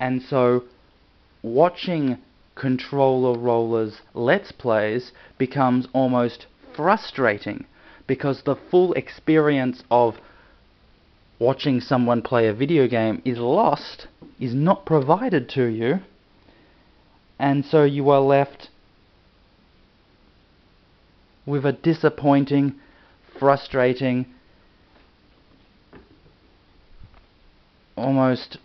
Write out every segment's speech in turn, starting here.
And so watching controller rollers let's plays becomes almost frustrating because the full experience of watching someone play a video game is lost, is not provided to you, and so you are left with a disappointing, frustrating, almost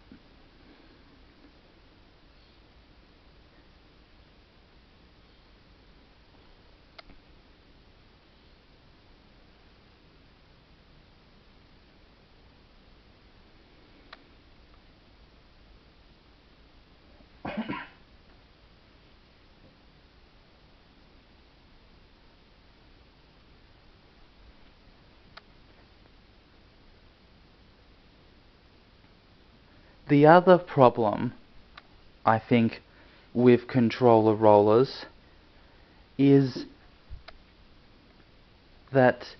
The other problem, I think, with controller rollers is that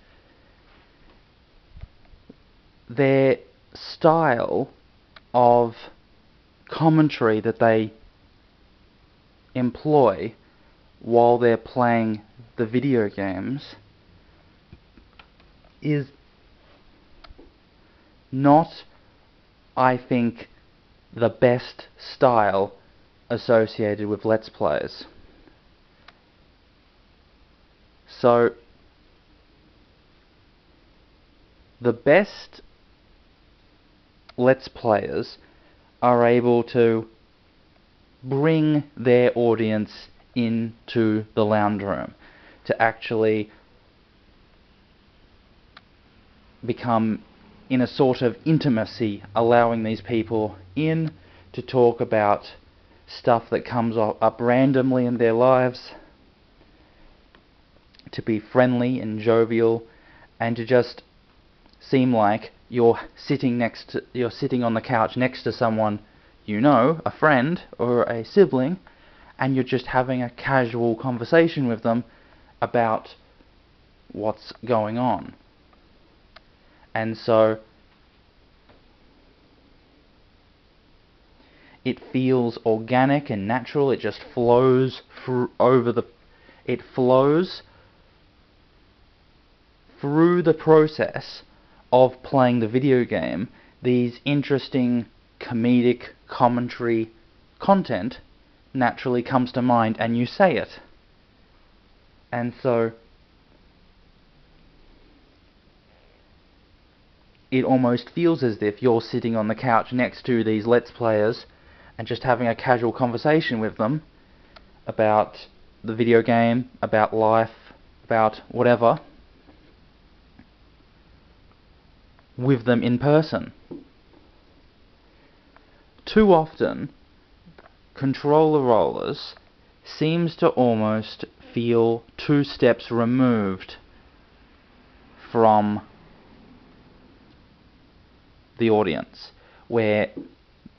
their style of commentary that they employ while they're playing the video games is not, I think, the best style associated with Let's Plays. So, the best Let's Players are able to bring their audience into the lounge room to actually become in a sort of intimacy, allowing these people in to talk about stuff that comes up randomly in their lives, to be friendly and jovial, and to just seem like you're sitting next to, you're sitting on the couch next to someone you know, a friend or a sibling, and you're just having a casual conversation with them about what's going on. And so it feels organic and natural. It just flows over the it flows through the process of playing the video game. These interesting comedic commentary content naturally comes to mind and you say it. And so it almost feels as if you're sitting on the couch next to these Let's Players and just having a casual conversation with them about the video game, about life, about whatever, with them in person. Too often, controller rollers seems to almost feel two steps removed from the audience, where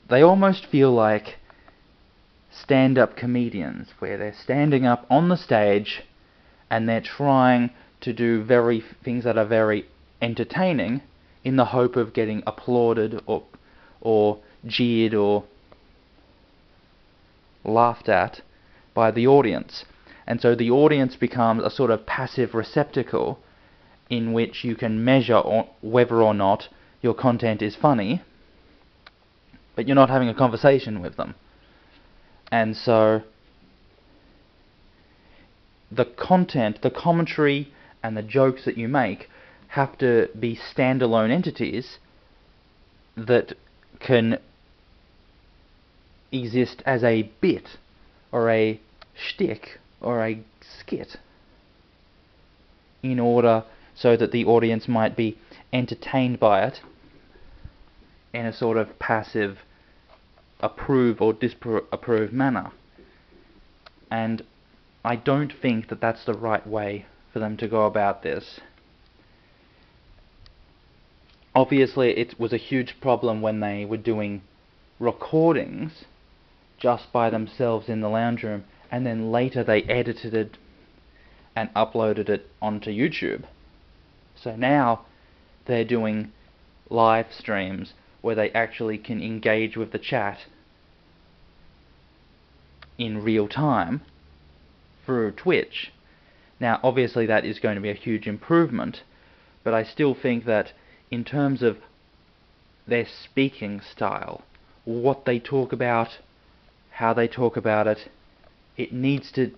they almost feel like stand-up comedians, where they're standing up on the stage and they're trying to do very things that are very entertaining in the hope of getting applauded or or jeered or laughed at by the audience. And so the audience becomes a sort of passive receptacle in which you can measure whether or not your content is funny but you're not having a conversation with them. And so the content, the commentary, and the jokes that you make have to be standalone entities that can exist as a bit or a shtick or a skit in order so that the audience might be entertained by it in a sort of passive approve or disapprove manner. And I don't think that that's the right way for them to go about this. Obviously, it was a huge problem when they were doing recordings just by themselves in the lounge room, and then later they edited it and uploaded it onto YouTube. So now they're doing live streams where they actually can engage with the chat in real time through Twitch. Now, obviously, that is going to be a huge improvement, but I still think that in terms of their speaking style, what they talk about, how they talk about it, it needs to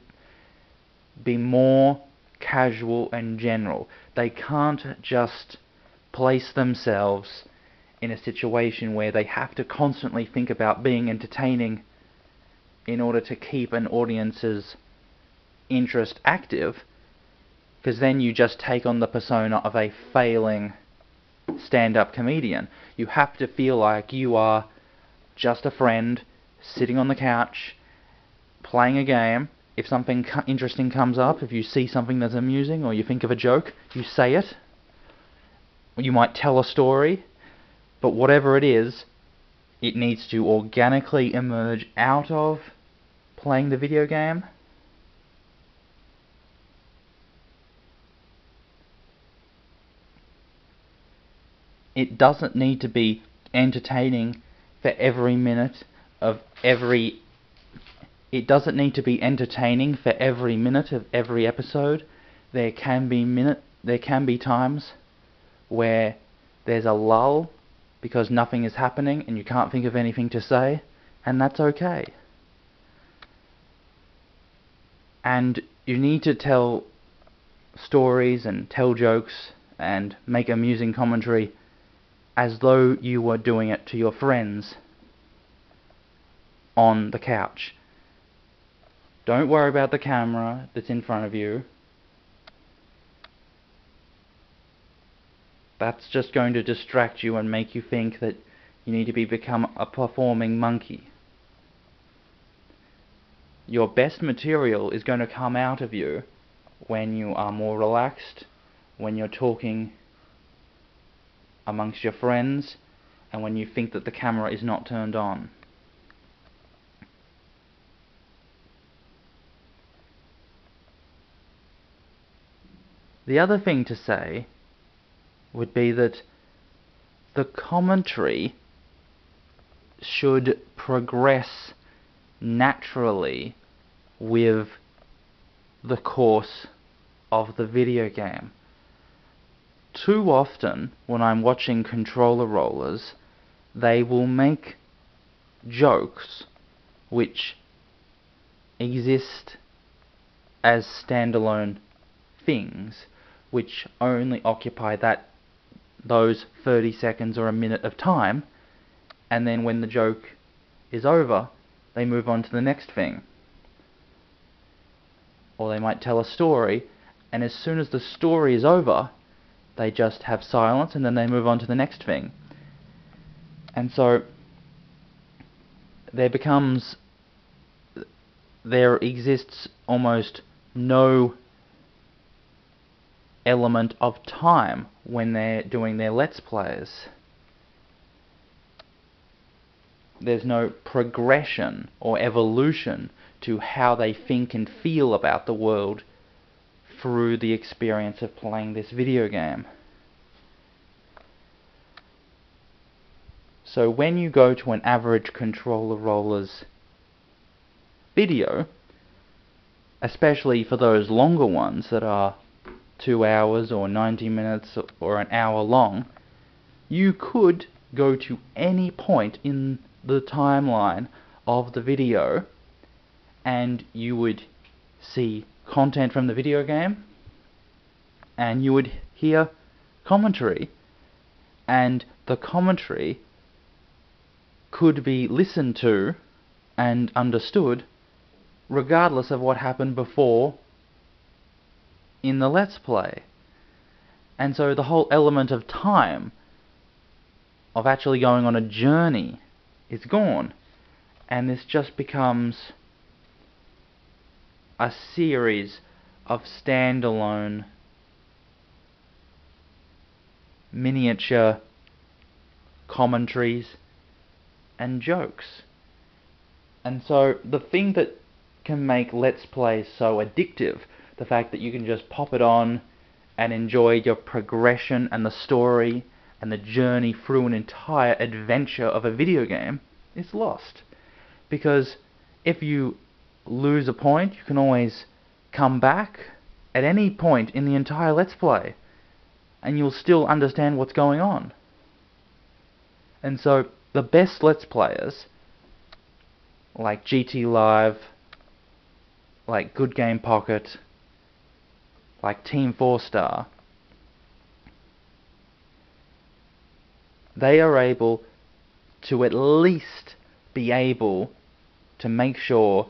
be more casual and general. They can't just place themselves in a situation where they have to constantly think about being entertaining in order to keep an audience's interest active, because then you just take on the persona of a failing stand up comedian. You have to feel like you are just a friend sitting on the couch playing a game. If something interesting comes up, if you see something that's amusing or you think of a joke, you say it. You might tell a story, but whatever it is, it needs to organically emerge out of playing the video game. It doesn't need to be entertaining for every minute of every it doesn't need to be entertaining for every minute of every episode. There can be minute there can be times where there's a lull because nothing is happening and you can't think of anything to say, and that's okay. And you need to tell stories and tell jokes and make amusing commentary as though you were doing it to your friends on the couch. Don't worry about the camera that's in front of you. That's just going to distract you and make you think that you need to be become a performing monkey. Your best material is going to come out of you when you are more relaxed, when you're talking amongst your friends, and when you think that the camera is not turned on. The other thing to say would be that the commentary should progress naturally with the course of the video game. Too often, when I'm watching controller rollers, they will make jokes which exist as standalone things which only occupy that those 30 seconds or a minute of time, and then when the joke is over, they move on to the next thing. Or they might tell a story, and as soon as the story is over, they just have silence and then they move on to the next thing. And so there becomes, there exists almost no element of time when they're doing their Let's Plays. There's no progression or evolution to how they think and feel about the world through the experience of playing this video game. So when you go to an average controller roller's video, especially for those longer ones that are two hours or 90 minutes or an hour long, you could go to any point in the timeline of the video and you would see content from the video game and you would hear commentary. And the commentary could be listened to and understood regardless of what happened before in the Let's Play. And so the whole element of time, of actually going on a journey, is gone. And this just becomes a series of standalone miniature commentaries and jokes. And so the thing that can make Let's Play so addictive the fact that you can just pop it on and enjoy your progression and the story and the journey through an entire adventure of a video game is lost. Because if you lose a point, you can always come back at any point in the entire Let's Play and you'll still understand what's going on. And so the best Let's Players, like GT Live, like Good Game Pocket, like Team 4 Star, they are able to at least be able to make sure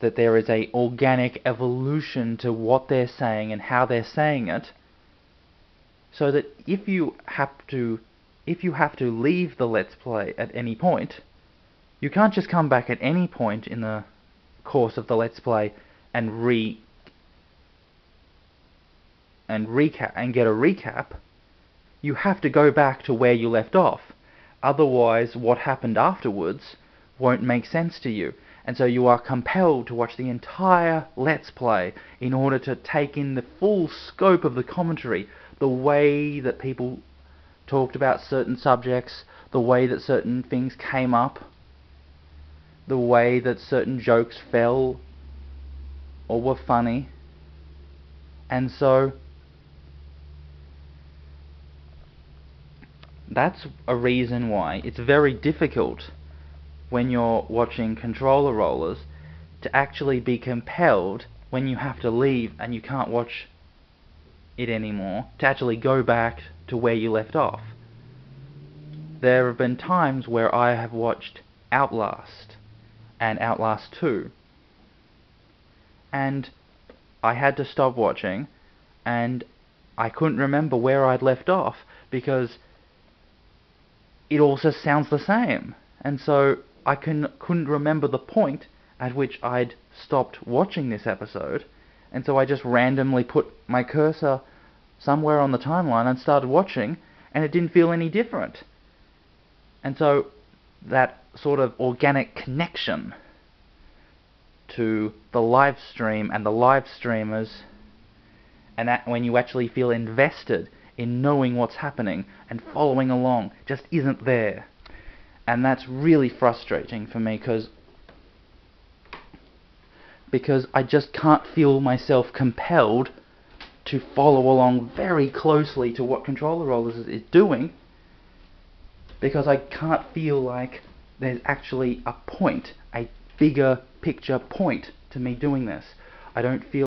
that there is a organic evolution to what they're saying and how they're saying it so that if you have to if you have to leave the let's play at any point you can't just come back at any point in the course of the let's play and re and recap and get a recap you have to go back to where you left off otherwise what happened afterwards won't make sense to you and so you are compelled to watch the entire Let's Play in order to take in the full scope of the commentary, the way that people talked about certain subjects, the way that certain things came up, the way that certain jokes fell or were funny. And so that's a reason why it's very difficult when you're watching controller rollers to actually be compelled when you have to leave and you can't watch it anymore to actually go back to where you left off. There have been times where I have watched Outlast and Outlast 2 and I had to stop watching and I couldn't remember where I'd left off because it all just sounds the same. And so I can, couldn't remember the point at which I'd stopped watching this episode, and so I just randomly put my cursor somewhere on the timeline and started watching, and it didn't feel any different. And so that sort of organic connection to the live stream and the live streamers, and that when you actually feel invested in knowing what's happening and following along, just isn't there and that's really frustrating for me because because I just can't feel myself compelled to follow along very closely to what controller rollers is doing because I can't feel like there's actually a point, a bigger picture point to me doing this. I don't feel